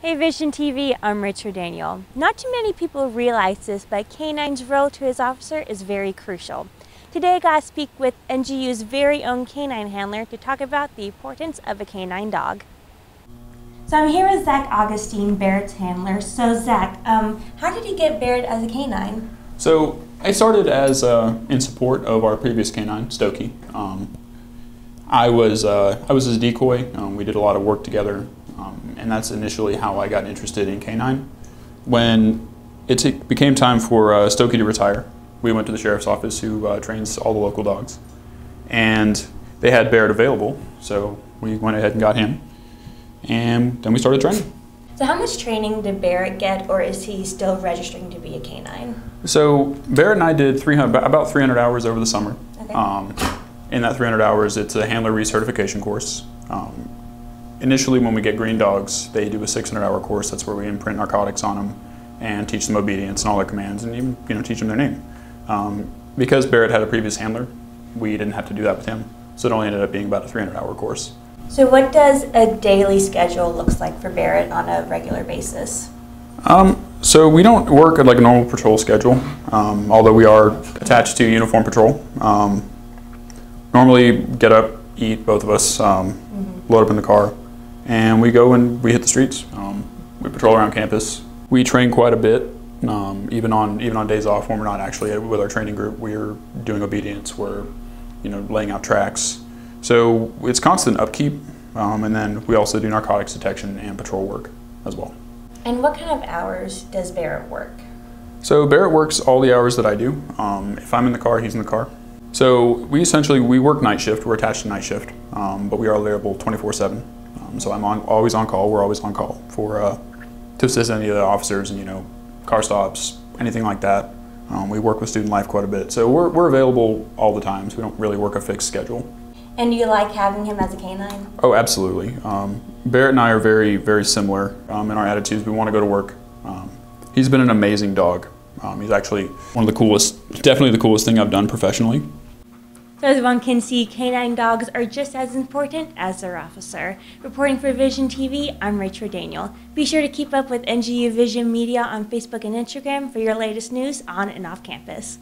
Hey Vision TV, I'm Rachel Daniel. Not too many people realize this, but K9's role to his officer is very crucial. Today I got to speak with NGU's very own canine handler to talk about the importance of a canine dog. So I'm here with Zach Augustine, Barrett's handler. So Zach, um, how did you get Barrett as a canine? So I started as uh, in support of our previous canine, Stokey. Um, I was uh, I was his decoy. Um, we did a lot of work together, and that's initially how I got interested in canine. When it became time for uh, Stokey to retire, we went to the sheriff's office, who uh, trains all the local dogs, and they had Barrett available, so we went ahead and got him, and then we started training. So how much training did Barrett get, or is he still registering to be a canine? So Barrett and I did 300, about 300 hours over the summer. Okay. Um, in that 300 hours, it's a handler recertification course. Um, initially, when we get green dogs, they do a 600 hour course. That's where we imprint narcotics on them and teach them obedience and all their commands and even you know, teach them their name. Um, because Barrett had a previous handler, we didn't have to do that with him. So it only ended up being about a 300 hour course. So what does a daily schedule looks like for Barrett on a regular basis? Um, so we don't work at like a normal patrol schedule, um, although we are attached to uniform patrol. Um, normally get up, eat, both of us, um, mm-hmm. load up in the car, and we go and we hit the streets. Um, we patrol around campus. We train quite a bit, um, even on even on days off when we're not actually with our training group. We're doing obedience. We're you know laying out tracks. So it's constant upkeep, um, and then we also do narcotics detection and patrol work as well. And what kind of hours does Barrett work? So Barrett works all the hours that I do. Um, if I'm in the car, he's in the car. So we essentially we work night shift. We're attached to night shift, um, but we are available 24/7. Um, so I'm on, always on call. We're always on call for uh, to assist any of the officers and you know car stops, anything like that. Um, we work with student life quite a bit, so we're we're available all the time. So we don't really work a fixed schedule. And do you like having him as a canine? Oh, absolutely. Um, Barrett and I are very very similar um, in our attitudes. We want to go to work. Um, he's been an amazing dog. Um, he's actually one of the coolest, definitely the coolest thing I've done professionally. So as one can see, canine dogs are just as important as their officer. Reporting for Vision TV, I'm Rachel Daniel. Be sure to keep up with NGU Vision Media on Facebook and Instagram for your latest news on and off campus.